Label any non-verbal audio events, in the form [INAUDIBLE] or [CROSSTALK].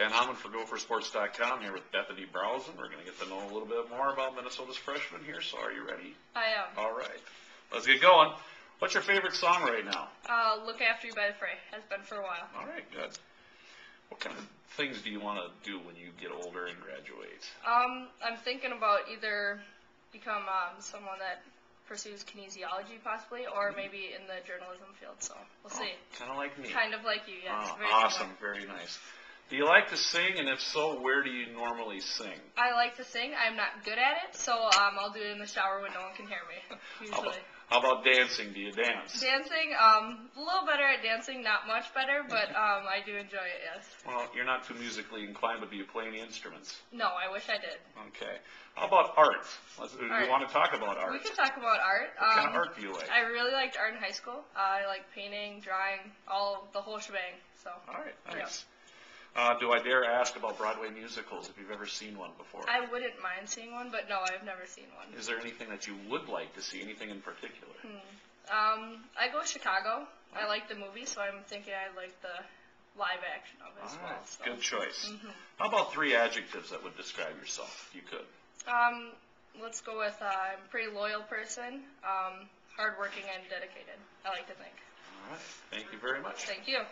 Dan Hammond for GopherSports.com here with Bethany Brausen. We're going to get to know a little bit more about Minnesota's freshmen here. So are you ready? I am. All right. Let's get going. What's your favorite song right now? Uh, Look After You by the Fray has been for a while. All right, good. What kind of things do you want to do when you get older and graduate? Um, I'm thinking about either become um, someone that pursues kinesiology possibly, or maybe in the journalism field. So we'll see. kind of like me. Kind of like you, yes. Oh, very awesome. similar. Very nice. Do you like to sing? And if so, where do you normally sing? I like to sing. I'm not good at it, so um, I'll do it in the shower when no one can hear me. [LAUGHS] How about, Usually. how about dancing? Do you dance? Dancing, um, a little better at dancing, not much better, [LAUGHS] but um, I do enjoy it. Yes. Well, you're not too musically inclined, but do you play any instruments? No, I wish I did. Okay. How about art? Let's, do you want to talk about art? We can talk about art. What kind Um, of art do you like? I really liked art in high school. Uh, I like painting, drawing, all the whole shebang. So All right, nice. Uh, do I dare ask about Broadway musicals? If you've ever seen one before? I wouldn't mind seeing one, but no, I've never seen one. Is there anything that you would like to see? Anything in particular? Um, I go Chicago. I like the movie, so I'm thinking I like the live action of it as All well. So. good choice. Mhm. How about three adjectives that would describe yourself, if you could? Um, let's go with uh, I'm a pretty loyal person, um, hardworking and dedicated. I like to think. All right, thank you very much. Thank you.